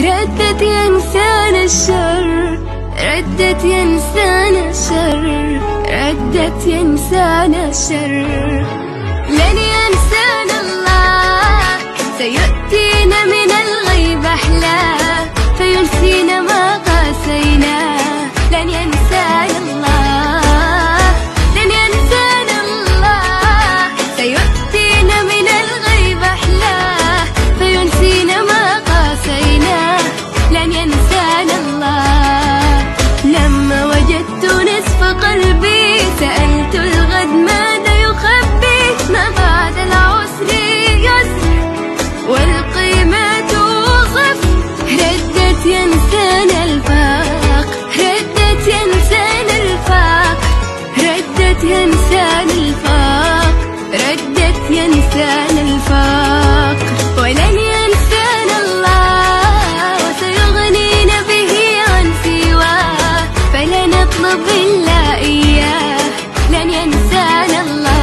ردت يا إنسان الشر ردت يا إنسان الشر ردت يا إنسان الشر. لن ردت ينسان الفاق ردت ينسان الفاق. ولن ينسانا الله وسيغنينا به عن سواه فلنطلب إلا إياه لن ينسانا الله.